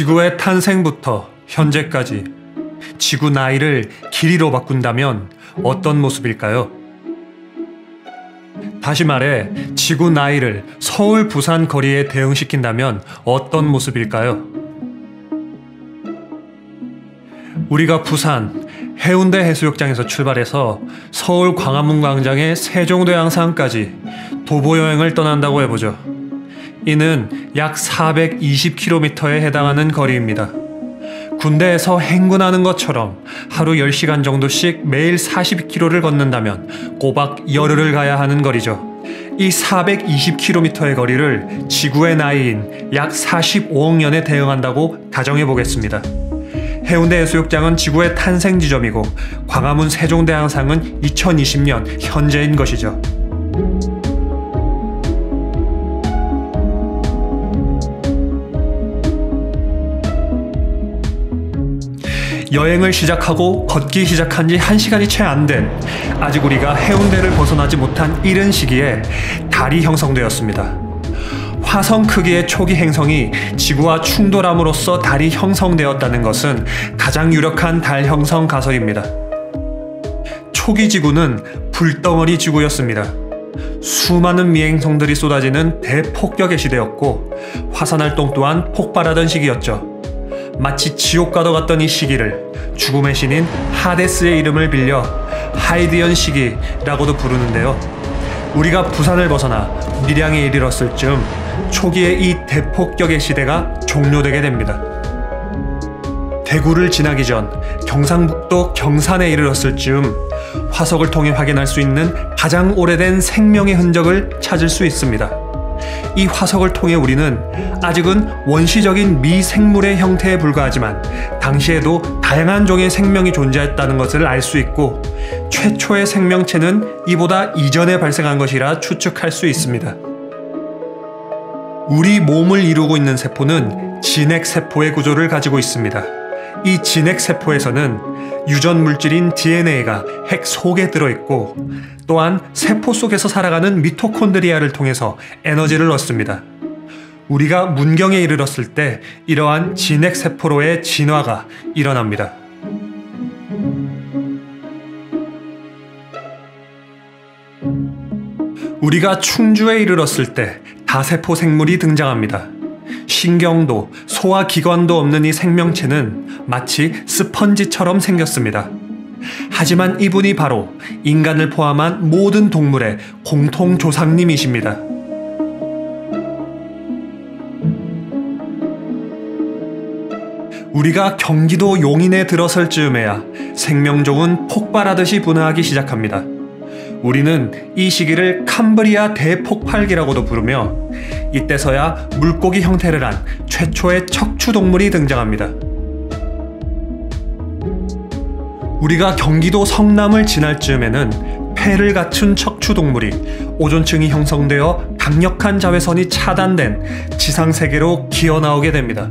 지구의 탄생부터 현재까지 지구 나이를 길이로 바꾼다면 어떤 모습일까요? 다시 말해, 지구 나이를 서울 부산 거리에 대응시킨다면 어떤 모습일까요? 우리가 부산 해운대 해수욕장에서 출발해서 서울 광화문 광장의 세종대왕상까지 도보 여행을 떠난다고 해보죠. 이는 약 420km에 해당하는 거리입니다. 군대에서 행군하는 것처럼 하루 10시간 정도씩 매일 42km를 걷는다면 꼬박 열흘을 가야 하는 거리죠. 이 420km의 거리를 지구의 나이인 약 45억 년에 대응한다고 가정해 보겠습니다. 해운대 해수욕장은 지구의 탄생 지점이고 광화문 세종대왕상은 2020년 현재인 것이죠. 여행을 시작하고 걷기 시작한 지 1시간이 채 안 된 아직 우리가 해운대를 벗어나지 못한 이른 시기에 달이 형성되었습니다. 화성 크기의 초기 행성이 지구와 충돌함으로써 달이 형성되었다는 것은 가장 유력한 달 형성 가설입니다. 초기 지구는 불덩어리 지구였습니다. 수많은 미행성들이 쏟아지는 대폭격의 시대였고 화산 활동 또한 폭발하던 시기였죠. 마치 지옥과도 같던 이 시기를 죽음의 신인 하데스의 이름을 빌려 하이디언 시기라고도 부르는데요. 우리가 부산을 벗어나 밀양에 이르렀을 즈음 초기의 이 대폭격의 시대가 종료되게 됩니다. 대구를 지나기 전 경상북도 경산에 이르렀을 즈음 화석을 통해 확인할 수 있는 가장 오래된 생명의 흔적을 찾을 수 있습니다. 이 화석을 통해 우리는 아직은 원시적인 미생물의 형태에 불과하지만 당시에도 다양한 종의 생명이 존재했다는 것을 알 수 있고 최초의 생명체는 이보다 이전에 발생한 것이라 추측할 수 있습니다. 우리 몸을 이루고 있는 세포는 진핵세포의 구조를 가지고 있습니다. 이 진핵세포에서는 유전 물질인 DNA가 핵 속에 들어있고 또한 세포 속에서 살아가는 미토콘드리아를 통해서 에너지를 얻습니다. 우리가 문경에 이르렀을 때 이러한 진핵세포로의 진화가 일어납니다. 우리가 충주에 이르렀을 때 다세포 생물이 등장합니다. 신경도 소화기관도 없는 이 생명체는 마치 스펀지처럼 생겼습니다. 하지만 이분이 바로 인간을 포함한 모든 동물의 공통 조상님이십니다. 우리가 경기도 용인에 들어설 즈음에야 생명종은 폭발하듯이 분화하기 시작합니다. 우리는 이 시기를 캄브리아 대폭발기라고도 부르며 이때서야 물고기 형태를 한 최초의 척추동물이 등장합니다. 우리가 경기도 성남을 지날 즈음에는 폐를 갖춘 척추동물이 오존층이 형성되어 강력한 자외선이 차단된 지상 세계로 기어 나오게 됩니다.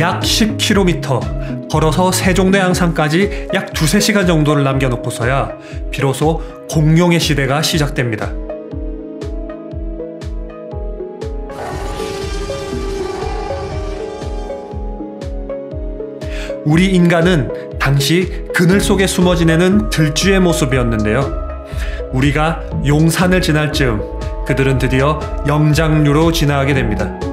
약 10km 걸어서 세종대왕산까지 약 두세 시간 정도를 남겨놓고서야 비로소 공룡의 시대가 시작됩니다. 우리 인간은 당시 그늘 속에 숨어 지내는 들쥐의 모습이었는데요. 우리가 용산을 지날 즈음 그들은 드디어 영장류로 진화하게 됩니다.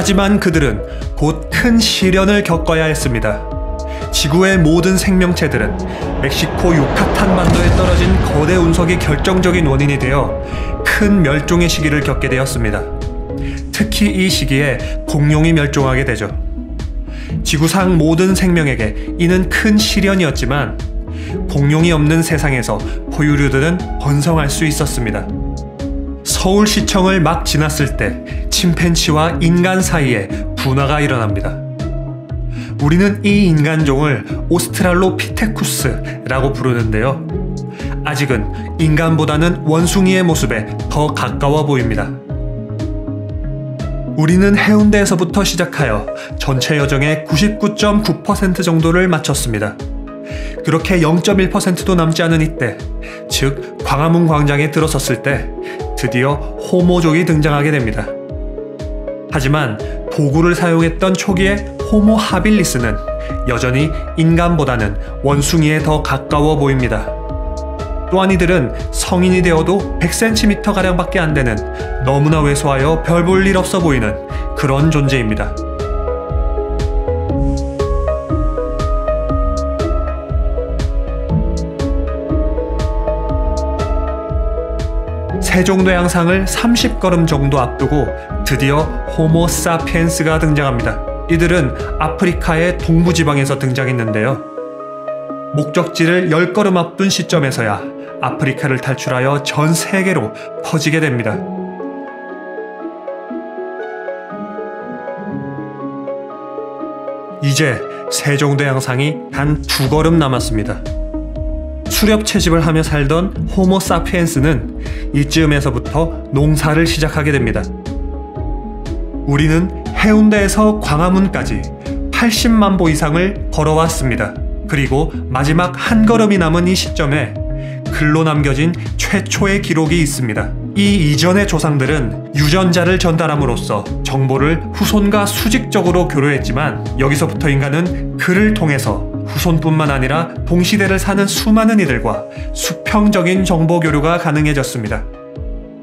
하지만 그들은 곧 큰 시련을 겪어야 했습니다. 지구의 모든 생명체들은 멕시코 유카탄 반도에 떨어진 거대 운석이 결정적인 원인이 되어 큰 멸종의 시기를 겪게 되었습니다. 특히 이 시기에 공룡이 멸종하게 되죠. 지구상 모든 생명에게 이는 큰 시련이었지만 공룡이 없는 세상에서 포유류들은 번성할 수 있었습니다. 서울시청을 막 지났을 때 침팬치와 인간 사이에 분화가 일어납니다. 우리는 이 인간종을 오스트랄로피테쿠스라고 부르는데요. 아직은 인간보다는 원숭이의 모습에 더 가까워 보입니다. 우리는 해운대에서부터 시작하여 전체 여정의 99.9% 정도를 마쳤습니다. 그렇게 0.1%도 남지 않은 이때, 즉 광화문 광장에 들어섰을 때 드디어 호모족이 등장하게 됩니다. 하지만 도구를 사용했던 초기의 호모 하빌리스는 여전히 인간보다는 원숭이에 더 가까워 보입니다. 또한 이들은 성인이 되어도 100cm가량밖에 안 되는 너무나 왜소하여 별 볼 일 없어 보이는 그런 존재입니다. 세종대 양상을 30걸음 정도 앞두고 드디어 호모 사피엔스가 등장합니다. 이들은 아프리카의 동부지방에서 등장했는데요. 목적지를 10걸음 앞둔 시점에서야 아프리카를 탈출하여 전 세계로 퍼지게 됩니다. 이제 세종대 양상이 단 두 걸음 남았습니다. 수렵 채집을 하며 살던 호모 사피엔스는 이쯤에서부터 농사를 시작하게 됩니다. 우리는 해운대에서 광화문까지 80만 보 이상을 걸어왔습니다. 그리고 마지막 한 걸음이 남은 이 시점에 글로 남겨진 최초의 기록이 있습니다. 이 이전의 조상들은 유전자를 전달함으로써 정보를 후손과 수직적으로 교류했지만 여기서부터 인간은 글을 통해서 후손뿐만 아니라 동시대를 사는 수많은 이들과 수평적인 정보 교류가 가능해졌습니다.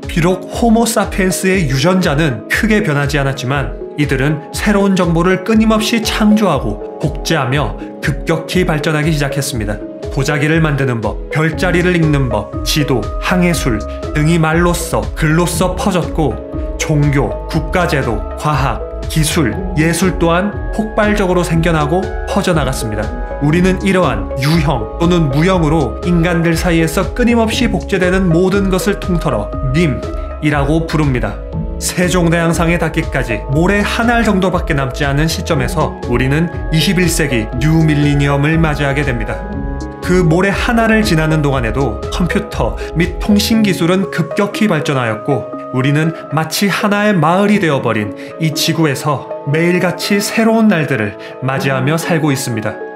비록 호모 사피엔스의 유전자는 크게 변하지 않았지만 이들은 새로운 정보를 끊임없이 창조하고 복제하며 급격히 발전하기 시작했습니다. 보자기를 만드는 법, 별자리를 읽는 법, 지도, 항해술 등이 말로써 글로써 퍼졌고 종교, 국가제도, 과학, 기술, 예술 또한 폭발적으로 생겨나고 퍼져나갔습니다. 우리는 이러한 유형 또는 무형으로 인간들 사이에서 끊임없이 복제되는 모든 것을 통틀어 밈이라고 부릅니다. 세종대왕상에 닿기까지 모래 한 알 정도밖에 남지 않은 시점에서 우리는 21세기 new millennium을 맞이하게 됩니다. 그 모래 하나를 지나는 동안에도 컴퓨터 및 통신 기술은 급격히 발전하였고 우리는 마치 하나의 마을이 되어버린 이 지구에서 매일같이 새로운 날들을 맞이하며 살고 있습니다.